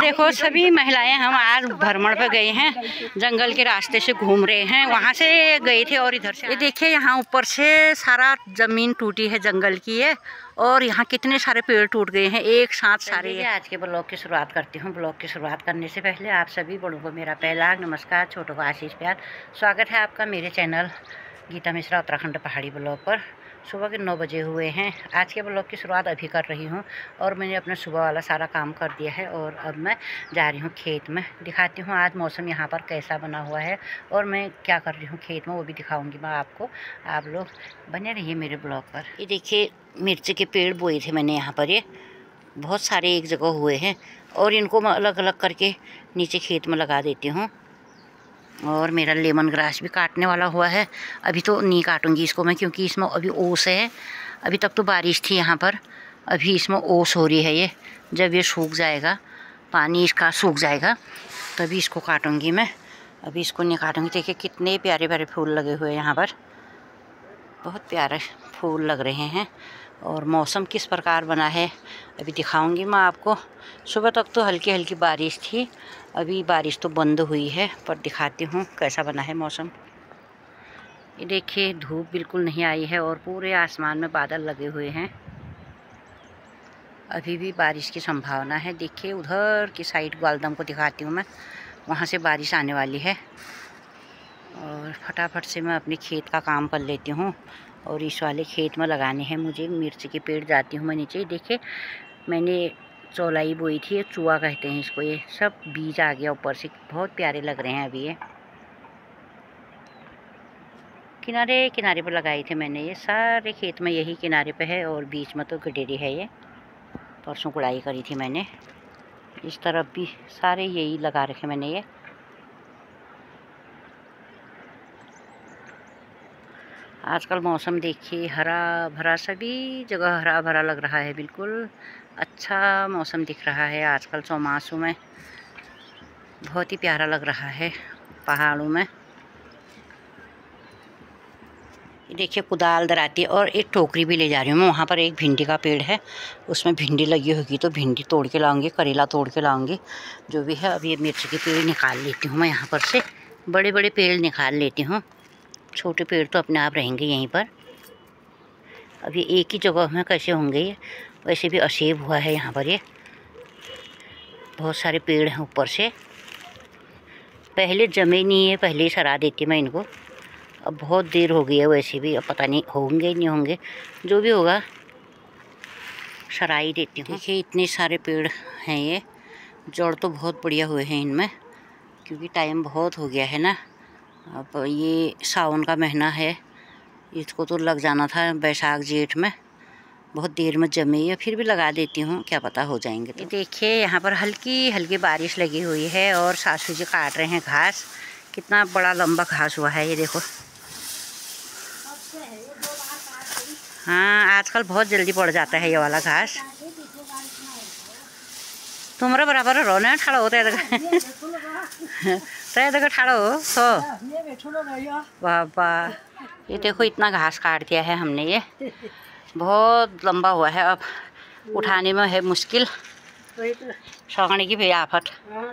देखो सभी महिलाएँ हम आज भ्रमण पे गए हैं जंगल के रास्ते से घूम रहे हैं वहाँ से गए थे और इधर से ये देखिए यहाँ ऊपर से सारा ज़मीन टूटी है जंगल की है और यहाँ कितने सारे पेड़ टूट गए हैं एक साथ सारे। आज के ब्लॉग की शुरुआत करती हूँ। ब्लॉग की शुरुआत करने से पहले आप सभी बड़ों को मेरा पहला नमस्कार छोटों को आशीष प्यार। स्वागत है आपका मेरे चैनल गीता मिश्रा उत्तराखंड पहाड़ी ब्लॉग पर। सुबह के नौ बजे हुए हैं। आज के ब्लॉग की शुरुआत अभी कर रही हूँ और मैंने अपना सुबह वाला सारा काम कर दिया है और अब मैं जा रही हूँ खेत में। दिखाती हूँ आज मौसम यहाँ पर कैसा बना हुआ है और मैं क्या कर रही हूँ खेत में वो भी दिखाऊँगी मैं आपको। आप लोग बने रहिए मेरे ब्लॉग पर। ये देखिए, मिर्ची के पेड़ बोए थे मैंने यहाँ पर, ये बहुत सारे एक जगह हुए हैं और इनको मैं अलग अलग करके नीचे खेत में लगा देती हूँ। और मेरा लेमन ग्रास भी काटने वाला हुआ है। अभी तो नहीं काटूँगी इसको मैं, क्योंकि इसमें अभी ओस है। अभी तक तो बारिश थी यहाँ पर। अभी इसमें ओस हो रही है ये। जब ये सूख जाएगा, पानी इसका सूख जाएगा, तभी इसको काटूँगी मैं। अभी इसको नहीं काटूँगी। देखिए कितने प्यारे प्यारे फूल लगे हुए हैं यहाँ पर। बहुत प्यारे फूल लग रहे हैं। और मौसम किस प्रकार बना है, अभी दिखाऊँगी मैं आपको। सुबह तक तो हल्की हल्की बारिश थी, अभी बारिश तो बंद हुई है, पर दिखाती हूँ कैसा बना है मौसम। ये देखिए, धूप बिल्कुल नहीं आई है और पूरे आसमान में बादल लगे हुए हैं। अभी भी बारिश की संभावना है। देखिए, उधर की साइड ग्वालदम को दिखाती हूँ मैं, वहाँ से बारिश आने वाली है। और फटाफट से मैं अपने खेत का काम कर लेती हूँ। और इस वाले खेत में लगाने हैं मुझे। मिर्च के पेड़ जाती हूँ मैं नीचे। देखिए मैंने चौलाई बोई थी, ये चूहा कहते हैं इसको। ये सब बीज आ गया ऊपर से। बहुत प्यारे लग रहे हैं अभी ये। किनारे किनारे पर लगाए थे मैंने ये। सारे खेत में यही किनारे पे है और बीच में तो गडेरी है ये। परसों गुड़ाई करी थी मैंने। इस तरफ़ भी सारे यही लगा रखे मैंने ये। आजकल मौसम देखिए हरा भरा सभी जगह हरा भरा लग रहा है, बिल्कुल अच्छा मौसम दिख रहा है आजकल चौमासों में। बहुत ही प्यारा लग रहा है पहाड़ों में। देखिए कुदाल, दराती और एक टोकरी भी ले जा रही हूँ मैं, वहाँ पर एक भिंडी का पेड़ है, उसमें भिंडी लगी होगी तो भिंडी तोड़ के लाऊँगी, करेला तोड़ के लाऊँगी, जो भी है, अभी मिर्च के पेड़ निकाल लेती हूँ मैं यहाँ पर से बड़े बड़े पेड़ निकाल लेती हूँ। छोटे पेड़ तो अपने आप रहेंगे यहीं पर। अभी एक ही जगह में कैसे होंगे ये? वैसे भी असेब हुआ है यहाँ पर ये। बहुत सारे पेड़ हैं ऊपर से। पहले जमे नहीं है, पहले ही सरा देती मैं इनको। अब बहुत देर हो गई है वैसे भी, अब पता नहीं होंगे नहीं होंगे। जो भी होगा सराई देती हूँ। देखिए, इतने सारे पेड़ हैं ये। जड़ तो बहुत बढ़िया हुए हैं इनमें, क्योंकि टाइम बहुत हो गया है ना। अब ये सावन का महीना है। इसको तो लग जाना था बैसाख जेठ में। बहुत देर में जमे है फिर भी लगा देती हूँ, क्या पता हो जाएँगे तो। देखिए, यहाँ पर हल्की हल्की बारिश लगी हुई है और सासू जी काट रहे हैं घास। कितना बड़ा लंबा घास हुआ है ये देखो। हाँ आजकल बहुत जल्दी पड़ जाता है ये वाला घास। तुम्हारा बराबर रहो ना ठाड़ा होता है तो ये ठाड़ो हो सो बाबा ये देखो इतना घास काट दिया है हमने ये। बहुत लंबा हुआ है अब। उठाने में है मुश्किल। सगने की भी आफत।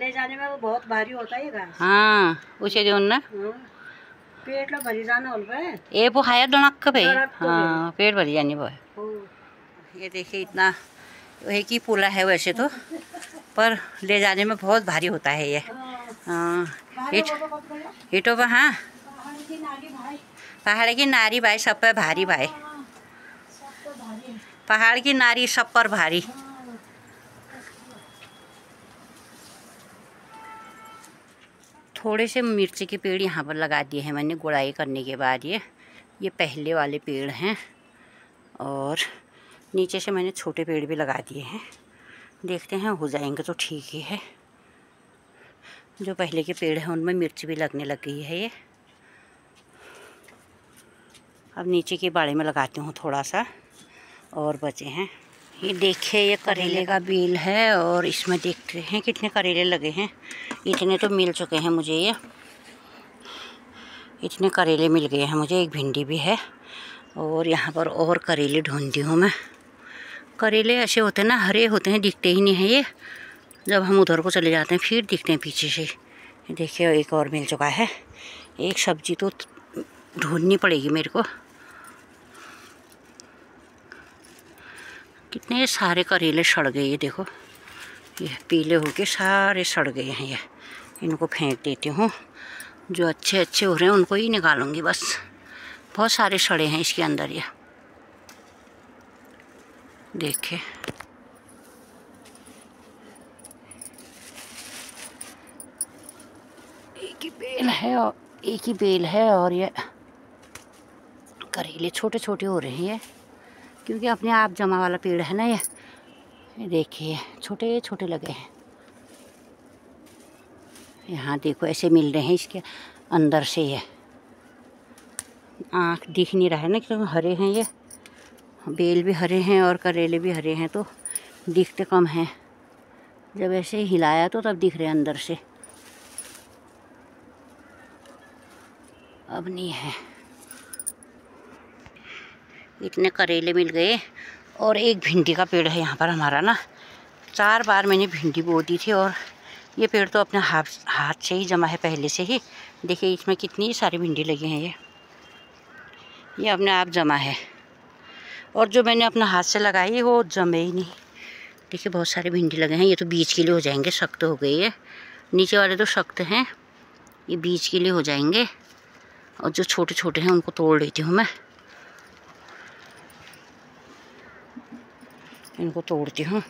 ले जाने में वो बहुत भारी होता है घास। हाँ उसे जो ना। पेट ला भरी जाना पे। ये वो खाया डणक भाई तो हाँ पेट भरी जानी वो ये देखिए इतना वही की पुला है वैसे तो। पर ले जाने में बहुत भारी होता है ये। हाँ हिट हिटो बा हाँ। पहाड़ की नारी भाई, सब पे भारी भाई। पहाड़ की नारी सब पर भारी। थोड़े से मिर्ची के पेड़ यहाँ पर लगा दिए हैं मैंने गुड़ाई करने के बाद ये। ये पहले वाले पेड़ हैं और नीचे से मैंने छोटे पेड़ भी लगा दिए हैं। देखते हैं, हो जाएँगे तो ठीक ही है। जो पहले के पेड़ हैं, उनमें मिर्च भी लगने लग गई है ये। अब नीचे के बाड़े में लगाती हूँ थोड़ा सा और बचे हैं। ये देखिए ये करेले का बेल है, और इसमें देखते हैं कितने करेले लगे हैं। इतने तो मिल चुके हैं मुझे ये। इतने करेले मिल गए हैं मुझे, एक भिंडी भी है, और यहाँ पर और करेले ढूंढती हूँ मैं। करेले ऐसे होते हैं ना, हरे होते हैं, दिखते ही नहीं हैं ये। जब हम उधर को चले जाते हैं, फिर दिखते हैं पीछे से। देखिए, एक और मिल चुका है। एक सब्ज़ी तो ढूंढनी पड़ेगी मेरे को। कितने सारे करेले सड़ गए ये देखो। ये पीले होके सारे सड़ गए हैं ये। इनको फेंक देती हूँ। जो अच्छे अच्छे हो रहे हैं, उनको ही निकालूँगी बस। बहुत सारे सड़े हैं इसके अंदर ये। देखिए। एक ही बेल है और एक ही बेल है और ये करेले छोटे छोटे हो रहे हैं। क्योंकि अपने आप जमा वाला पेड़ है ना ये। देखिए छोटे छोटे लगे हैं। यहाँ देखो, ऐसे मिल रहे हैं इसके अंदर से ये। आँख दिख नहीं रहा है ना क्योंकि हरे हैं ये। बेल भी हरे हैं और करेले भी हरे हैं तो दिखते कम हैं। जब ऐसे हिलाया तो तब दिख रहे हैं अंदर से। अब नहीं है। इतने करेले मिल गए और एक भिंडी का पेड़ है यहाँ पर हमारा ना। चार बार मैंने भिंडी बो दी थी और ये पेड़ तो अपने हाथ हाथ से ही जमा है, पहले से ही। देखिए, इसमें कितनी सारी भिंडी लगी हैं ये। ये अपने आप जमा है। और जो मैंने अपना हाथ से लगाई है, वो जमे ही नहीं। देखिए, बहुत सारे भिंडी लगे हैं। ये तो बीज के लिए हो जाएँगे, सख्त हो गई है। नीचे वाले तो सख्त हैं। ये बीज के लिए हो जाएँगे। और जो छोटे छोटे हैं उनको तोड़ लेती हूँ मैं। इनको तोड़ती हूँ।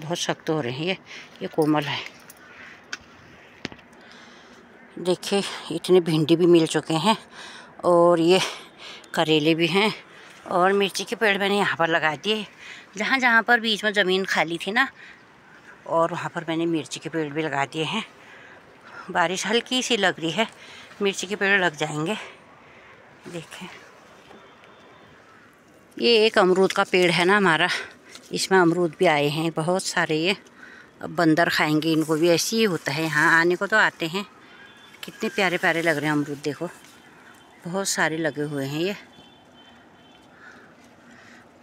बहुत सख्त हो रहे हैं ये ये कोमल है। देखिए, इतने भिंडी भी मिल चुके हैं और ये करेले भी हैं और मिर्ची के पेड़ मैंने यहाँ पर लगा दिए। जहाँ जहाँ पर बीच में ज़मीन खाली थी ना और वहाँ पर मैंने मिर्ची के पेड़ भी लगा दिए हैं। बारिश हल्की सी लग रही है। मिर्ची के पेड़ लग जाएँगे। देखें। ये एक अमरूद का पेड़ है ना हमारा। इसमें अमरूद भी आए हैं, बहुत सारे ये। अब बंदर खाएँगे, इनको भी ऐसे ही होता है। यहाँ आने को तो आते हैं। कितने प्यारे प्यारे लग रहे हैं अमरूद, देखो। बहुत सारे लगे हुए हैं ये।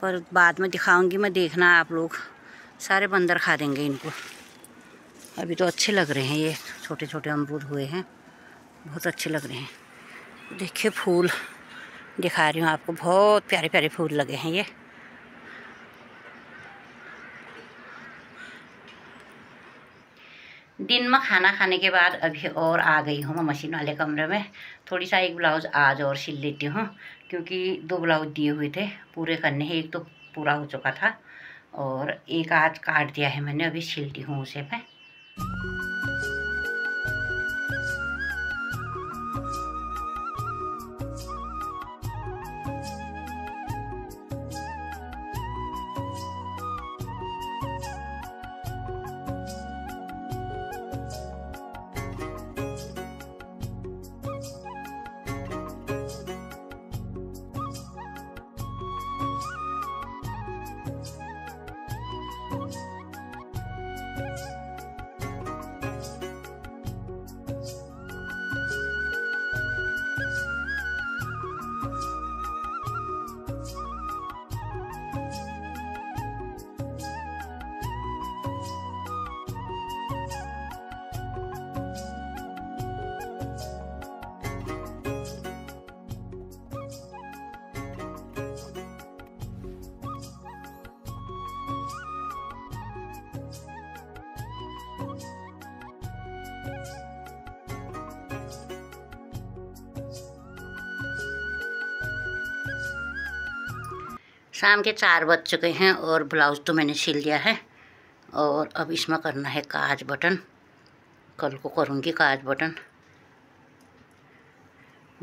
पर बाद में दिखाऊँगी, मैं देखना आप लोग। सारे बंदर खा देंगे इनको। अभी तो अच्छे लग रहे हैं ये छोटे छोटे अमरूद हुए हैं। बहुत अच्छे लग रहे हैं। देखिए फूल, दिखा रही हूँ आपको, बहुत प्यारे प्यारे फूल लगे हैं ये। दिन में खाना खाने के बाद अभी और आ गई हूँ मैं मशीन वाले कमरे में। थोड़ी सा एक ब्लाउज़ आज और सिल लेती हूँ, क्योंकि दो ब्लाउज दिए हुए थे, पूरे करने हैं, एक तो पूरा हो चुका था। और एक आज काट दिया है मैंने अभी सिलती हूँ उसे मैं। शाम के चार बज चुके हैं और ब्लाउज़ तो मैंने सिल दिया है। और अब इसमें करना है काज बटन। कल को करूँगी काज बटन।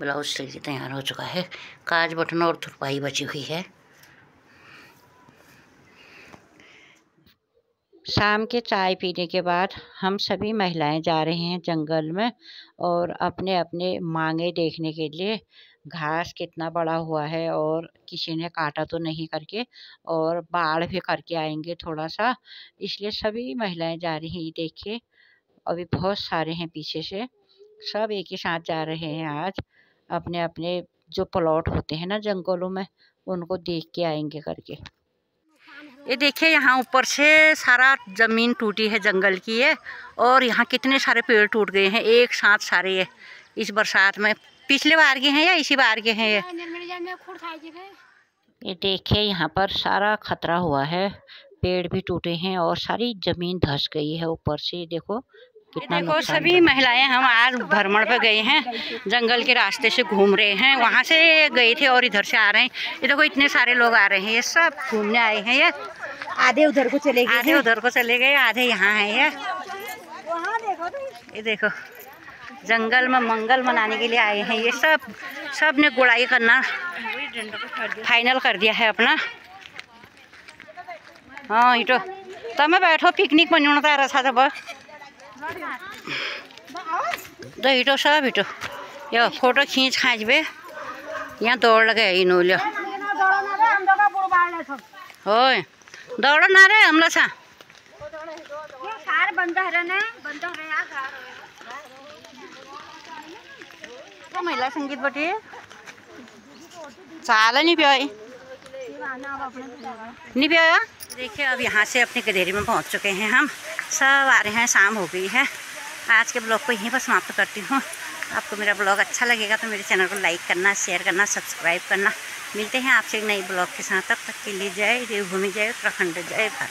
ब्लाउज सिल के तैयार हो चुका है। काज बटन और थुरपाई बची हुई है। शाम के चाय पीने के बाद हम सभी महिलाएँ जा रहे हैं जंगल में और अपने अपने मांगे देखने के लिए। घास कितना बड़ा हुआ है और किसी ने काटा तो नहीं करके और बाढ़ भी करके आएँगे थोड़ा सा इसलिए सभी महिलाएँ जा रही हैं, देखिए। अभी बहुत सारे हैं पीछे से। सब एक ही साथ जा रहे हैं आज। अपने अपने जो प्लॉट होते हैं ना जंगलों में, उनको देख के आएँगे करके। ये देखिए, यहाँ ऊपर से सारा ज़मीन टूटी है जंगल की है और यहाँ कितने सारे पेड़ टूट गए हैं। एक साथ सारे इस बरसात में पिछले बार के हैं या इसी बार के हैं ये? ये देखिए यहाँ पर सारा खतरा हुआ है। पेड़ भी टूटे हैं और सारी ज़मीन धस गई है ऊपर से। देखो कितना देखो सभी महिलाएँ हम आज भ्रमण पे गए हैं। जंगल के रास्ते से घूम रहे हैं। वहाँ से गए थे और इधर से आ रहे हैं। ये देखो इतने सारे लोग आ रहे हैं। ये सब घूमने आए हैं ये। आधे उधर को चले गए आधे उधर को चले गए आधे यहाँ हैं ये। ये देखो। जंगल में मंगल मनाने के लिए आए हैं। ये सब सबने गुड़ाई करना फाइनल कर दिया है अपना। हाँ इटो तो, तब बैठो पिकनिक मनाना तारा था तब। तो इटो तो सब इटो यो फ़ोटो खींच खाँच खाँचबे यहाँ दौड़ लगे इन लियो। हो दौड़ ना रे, हमला सा। महिला संगीत बटी? चाल नहीं प्याई। नहीं प्याया? देखिए, अब यहाँ से अपनी गदेरी में पहुँच चुके हैं हम। सब आ रहे हैं, शाम हो गई है। आज के ब्लॉग को यहीं पर समाप्त करती हूँ। आपको मेरा ब्लॉग अच्छा लगेगा तो मेरे चैनल को लाइक करना, शेयर करना, सब्सक्राइब करना। मिलते हैं आपसे एक नई ब्लॉग के साथ। तब तक के लिए जय देवभूमि, जय उत्तराखंड, जय भारत।